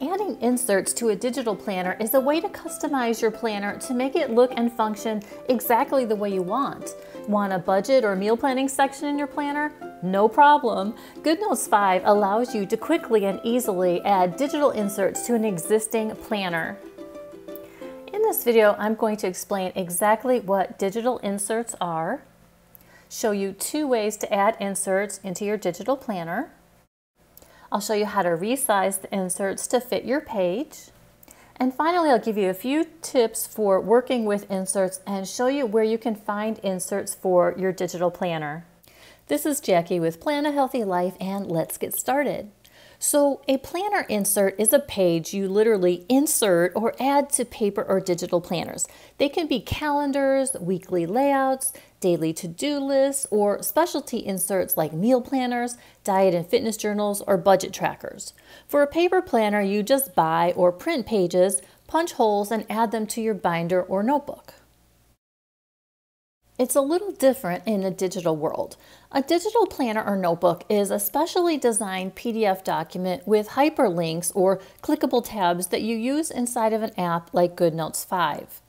Adding inserts to a digital planner is a way to customize your planner to make it look and function exactly the way you want. Want a budget or meal planning section in your planner? No problem. GoodNotes 5 allows you to quickly and easily add digital inserts to an existing planner. In this video, I'm going to explain exactly what digital inserts are, show you two ways to add inserts into your digital planner, I'll show you how to resize the inserts to fit your page. And finally, I'll give you a few tips for working with inserts and show you where you can find inserts for your digital planner. This is Jacqui with Plan a Healthy Life and let's get started. So a planner insert is a page you literally insert or add to paper or digital planners. They can be calendars, weekly layouts, daily to-do lists, or specialty inserts like meal planners, diet and fitness journals, or budget trackers. For a paper planner, you just buy or print pages, punch holes, and add them to your binder or notebook. It's a little different in the digital world. A digital planner or notebook is a specially designed PDF document with hyperlinks or clickable tabs that you use inside of an app like GoodNotes 5.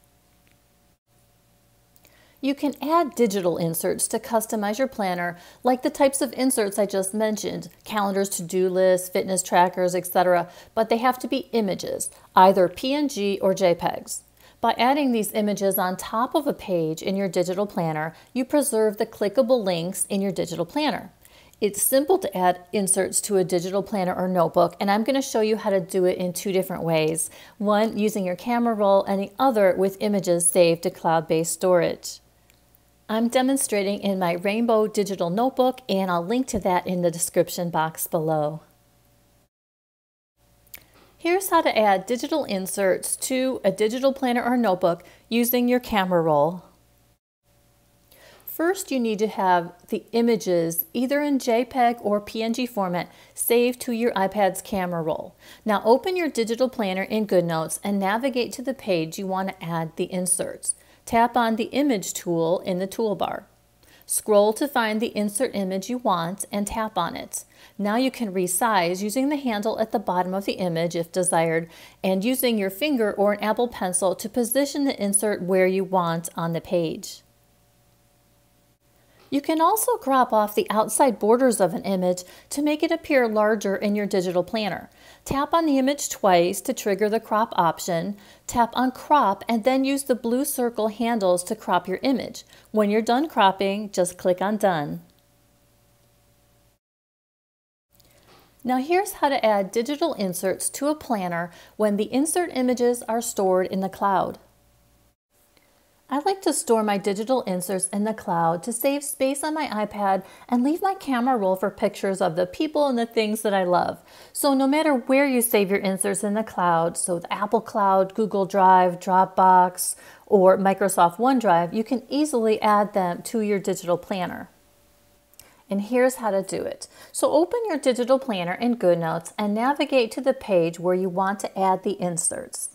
You can add digital inserts to customize your planner, like the types of inserts I just mentioned, calendars, to-do lists, fitness trackers, etc., but they have to be images, either PNG or JPEGs. By adding these images on top of a page in your digital planner, you preserve the clickable links in your digital planner. It's simple to add inserts to a digital planner or notebook, and I'm going to show you how to do it in two different ways. One using your camera roll and the other with images saved to cloud-based storage. I'm demonstrating in my Rainbow Digital Notebook, and I'll link to that in the description box below. Here's how to add digital inserts to a digital planner or notebook using your camera roll. First, you need to have the images, either in JPEG or PNG format, saved to your iPad's camera roll. Now open your digital planner in GoodNotes and navigate to the page you want to add the inserts. Tap on the Image tool in the toolbar. Scroll to find the insert image you want and tap on it. Now you can resize using the handle at the bottom of the image if desired and using your finger or an Apple Pencil to position the insert where you want on the page. You can also crop off the outside borders of an image to make it appear larger in your digital planner. Tap on the image twice to trigger the crop option, tap on crop and then use the blue circle handles to crop your image. When you're done cropping, just click on done. Now here's how to add digital inserts to a planner when the insert images are stored in the cloud. I like to store my digital inserts in the cloud to save space on my iPad and leave my camera roll for pictures of the people and the things that I love. So no matter where you save your inserts in the cloud, so the Apple Cloud, Google Drive, Dropbox, or Microsoft OneDrive, you can easily add them to your digital planner. And here's how to do it. So open your digital planner in GoodNotes and navigate to the page where you want to add the inserts.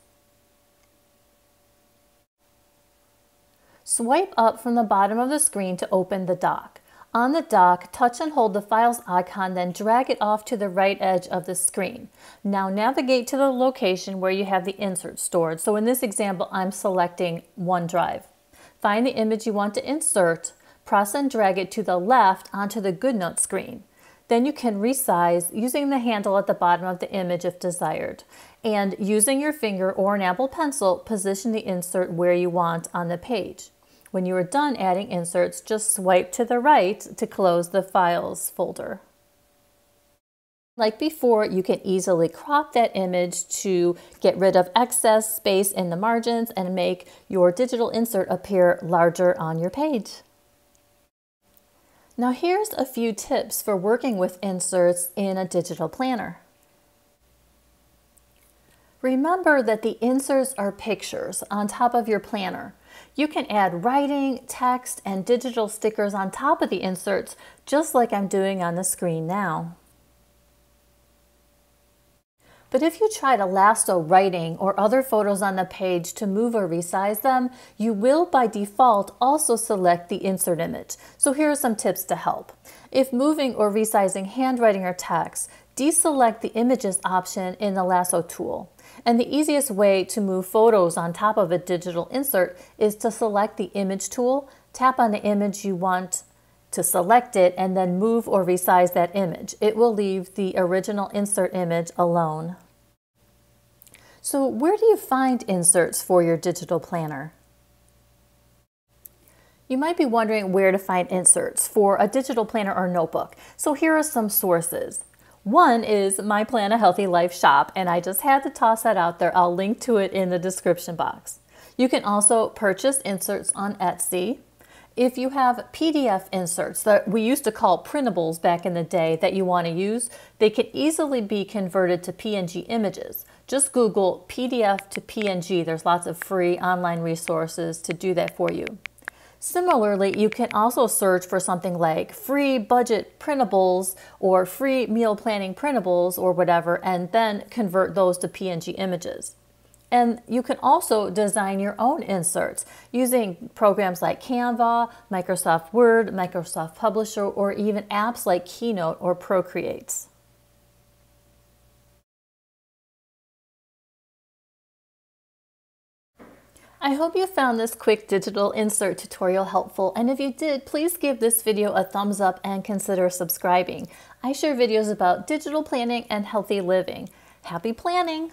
Swipe up from the bottom of the screen to open the dock. On the dock, touch and hold the Files icon, then drag it off to the right edge of the screen. Now navigate to the location where you have the insert stored. So in this example, I'm selecting OneDrive. Find the image you want to insert, press and drag it to the left onto the GoodNotes screen. Then you can resize using the handle at the bottom of the image if desired. And using your finger or an Apple Pencil, position the insert where you want on the page. When you are done adding inserts, just swipe to the right to close the Files folder. Like before, you can easily crop that image to get rid of excess space in the margins and make your digital insert appear larger on your page. Now here's a few tips for working with inserts in a digital planner. Remember that the inserts are pictures on top of your planner. You can add writing, text, and digital stickers on top of the inserts, just like I'm doing on the screen now. But if you try to lasso writing or other photos on the page to move or resize them, you will by default also select the insert image. So here are some tips to help. If moving or resizing handwriting or text, deselect the images option in the lasso tool. And the easiest way to move photos on top of a digital insert is to select the image tool, tap on the image you want to select it, and then move or resize that image. It will leave the original insert image alone. So where do you find inserts for your digital planner? You might be wondering where to find inserts for a digital planner or notebook. So here are some sources. One is My Plan a Healthy Life shop, and I just had to toss that out there. I'll link to it in the description box. You can also purchase inserts on Etsy. If you have PDF inserts that we used to call printables back in the day that you want to use, they can easily be converted to PNG images. Just Google PDF to PNG. There's lots of free online resources to do that for you. Similarly, you can also search for something like free budget printables or free meal planning printables or whatever, and then convert those to PNG images. And you can also design your own inserts using programs like Canva, Microsoft Word, Microsoft Publisher, or even apps like Keynote or Procreate. I hope you found this quick digital insert tutorial helpful and if you did, please give this video a thumbs up and consider subscribing. I share videos about digital planning and healthy living. Happy planning!